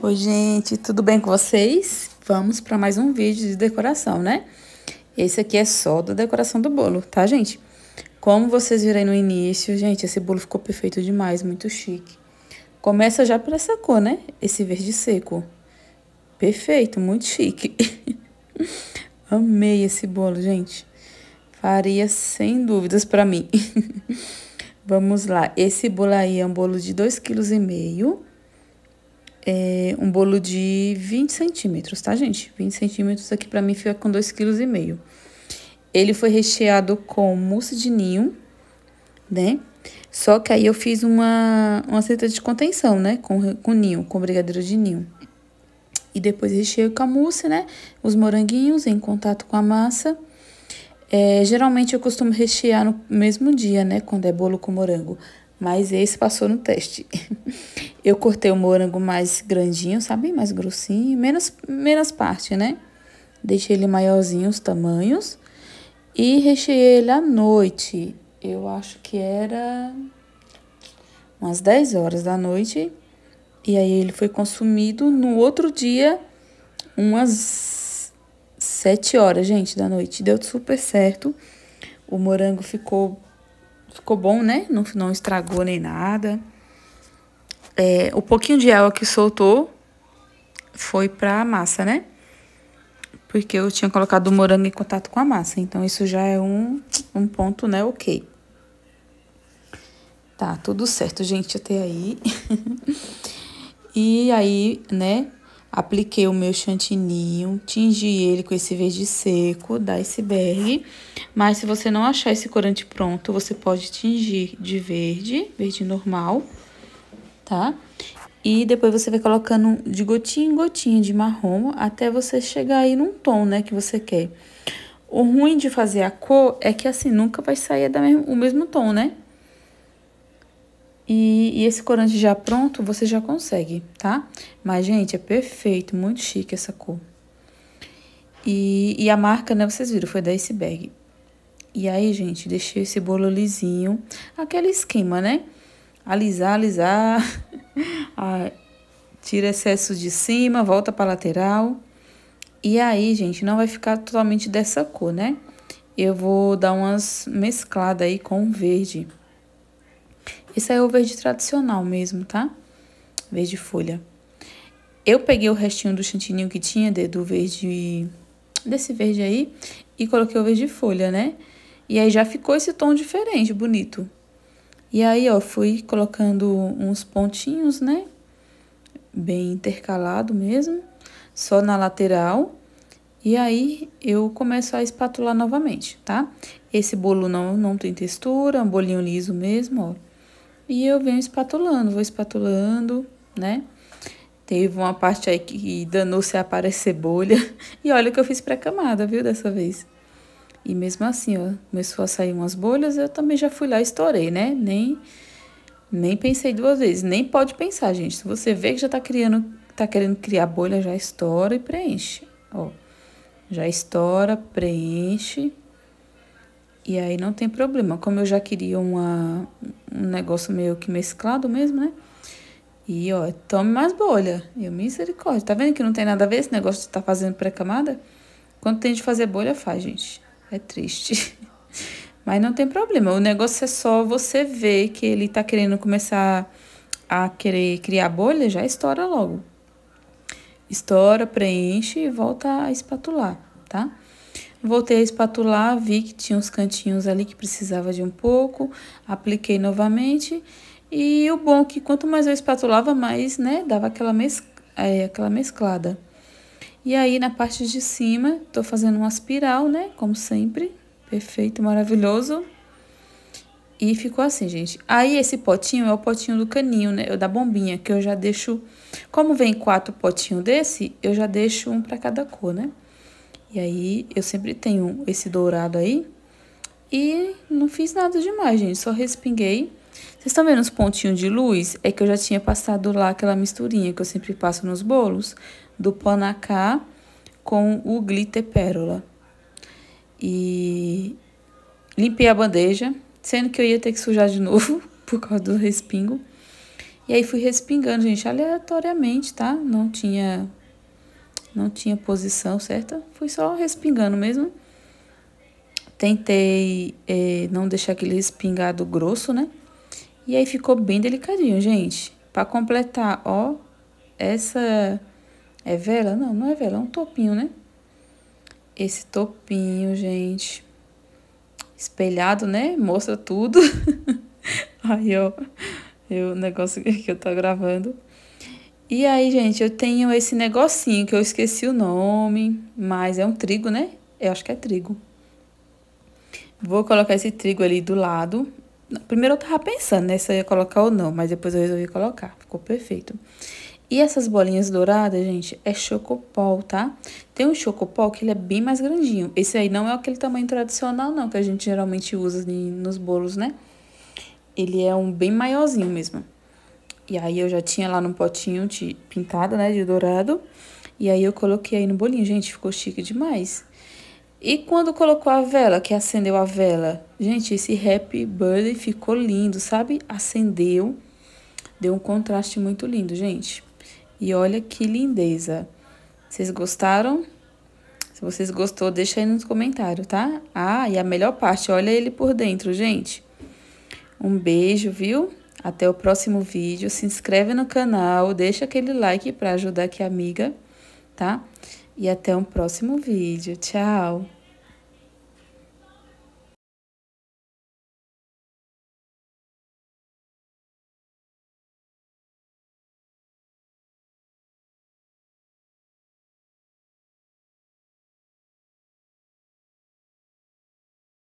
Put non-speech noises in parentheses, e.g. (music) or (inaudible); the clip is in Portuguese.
Oi, gente, tudo bem com vocês? Vamos para mais um vídeo de decoração, né? Esse aqui é só da decoração do bolo, tá, gente? Como vocês viram aí no início, gente, esse bolo ficou perfeito demais, muito chique. Começa já por essa cor, né? Esse verde seco. Perfeito, muito chique. (laughs) Amei esse bolo, gente. Faria sem dúvidas para mim. (laughs) Vamos lá. Esse bolo aí é um bolo de 2,5 kg é um bolo de 20 centímetros, tá, gente? 20 centímetros aqui pra mim fica com 2,5 kg. Ele foi recheado com mousse de ninho, né? Só que aí eu fiz uma, uma cesta de contenção, né? Com, com ninho, com brigadeiro de ninho. E depois recheio com a mousse, né? Os moranguinhos em contato com a massa. É, geralmente eu costumo rechear no mesmo dia, né? Quando é bolo com morango. Mas esse passou no teste. (laughs) Eu cortei o morango mais grandinho, sabe? Mais grossinho, menos, menos parte, né? Deixei ele maiorzinho os tamanhos. E recheei ele à noite. Eu acho que era umas 10 horas da noite. E aí ele foi consumido no outro dia, umas 7 horas, gente, da noite. Deu super certo. O morango ficou ficou bom, né? Não, não estragou nem nada. É, o pouquinho de água que soltou foi pra massa, né? Porque eu tinha colocado o morango em contato com a massa. Então, isso já é um, um ponto, né? Ok. Tá, tudo certo, gente, até aí. (laughs) e aí, né? Apliquei o meu chantininho, tingi ele com esse verde seco da iceberg. Mas se você não achar esse corante pronto, você pode tingir de verde, verde normal, tá? E depois você vai colocando de gotinha em gotinha de marrom até você chegar aí num tom, né, que você quer. O ruim de fazer a cor é que assim, nunca vai sair da mesmo, o mesmo tom, né? E, e, esse corante já pronto, você já consegue, tá? Mas, gente, é perfeito, muito chique essa cor. E, e a marca, né, vocês viram, foi da Iceberg. E aí, gente, deixei esse bolo lisinho, aquele esquema, né? Alisar, alisar, (laughs) ah, tira excesso de cima, volta pra lateral. E aí, gente, não vai ficar totalmente dessa cor, né? Eu vou dar umas mescladas aí com verde. Esse é o verde tradicional mesmo, tá? Verde folha. Eu peguei o restinho do chantininho que tinha do verde, desse verde aí, e coloquei o verde folha, né? E aí já ficou esse tom diferente, bonito. E aí, ó, fui colocando uns pontinhos, né? Bem intercalado mesmo, só na lateral. E aí, eu começo a espatular novamente, tá? Esse bolo não, não tem textura, é um bolinho liso mesmo, ó. E eu venho espatulando, vou espatulando, né? Teve uma parte aí que danou-se a aparecer bolha. (laughs) E olha que eu fiz pré-camada, viu, dessa vez. E mesmo assim, ó, começou a sair umas bolhas, eu também já fui lá e estourei, né? Nem, nem pensei duas vezes. Nem pode pensar, gente. Se você vê que já tá criando, tá querendo criar bolha, já estoura e preenche. Ó, já estoura, preenche. E aí não tem problema. Como eu já queria uma, um negócio meio que mesclado mesmo, né? E, ó, tome mais bolha. Eu, misericórdia. Tá vendo que não tem nada a ver esse negócio de estar tá fazendo pré-camada? Quando tem de fazer bolha, faz, gente. É triste. (laughs) Mas não tem problema. O negócio é só você ver que ele tá querendo começar a querer criar bolha, já estoura logo. Estoura, preenche e volta a espatular, tá? Voltei a espatular, vi que tinha uns cantinhos ali que precisava de um pouco, apliquei novamente. E o bom é que quanto mais eu espatulava, mais, né, dava aquela, mes é, aquela mesclada. E aí, na parte de cima, tô fazendo uma espiral, né, como sempre. Perfeito, maravilhoso. E ficou assim, gente. Aí, esse potinho é o potinho do caninho, né, da bombinha, que eu já deixo... Como vem quatro potinhos desse, eu já deixo um para cada cor, né? E aí, eu sempre tenho esse dourado aí. E não fiz nada demais, gente. Só respinguei. Vocês estão vendo os pontinhos de luz? É que eu já tinha passado lá aquela misturinha que eu sempre passo nos bolos. Do panacá com o glitter pérola. E limpei a bandeja. Sendo que eu ia ter que sujar de (laughs) novo por causa do respingo. E aí fui respingando, gente, aleatoriamente, tá? Não tinha não tinha posição certa, fui só respingando mesmo. Tentei é, não deixar aquele respingado grosso, né? E aí ficou bem delicadinho, gente. Para completar, ó, essa é vela? Não, não é vela, é um topinho, né? Esse topinho, gente. Espelhado, né? Mostra tudo. (laughs) aí, ó, o negócio (laughs) que eu tô gravando. E aí, gente, eu tenho esse negocinho que eu esqueci o nome, mas é um trigo, né? Eu acho que é trigo. Vou colocar esse trigo ali do lado. Primeiro eu tava pensando, né, se eu ia colocar ou não, mas depois eu resolvi colocar. Ficou perfeito. E essas bolinhas douradas, gente, é chocopol, tá? Tem um chocopol que ele é bem mais grandinho. Esse aí não é aquele tamanho tradicional, não, que a gente geralmente usa nos bolos, né? Ele é um bem maiorzinho mesmo. E aí eu já tinha lá no potinho de pintada, né, de dourado. E aí eu coloquei aí no bolinho. Gente, ficou chique demais. E quando colocou a vela, que acendeu a vela, gente, esse Happy Birthday ficou lindo, sabe? Acendeu, deu um contraste muito lindo, gente. E olha que lindeza. Vocês gostaram? Se vocês gostou, deixa aí nos comentários, tá? Ah, e a melhor parte, olha ele por dentro, gente. Um beijo, viu? Até o próximo vídeo. Se inscreve no canal, deixa aquele like para ajudar aqui a amiga, tá? E até um próximo vídeo. Tchau!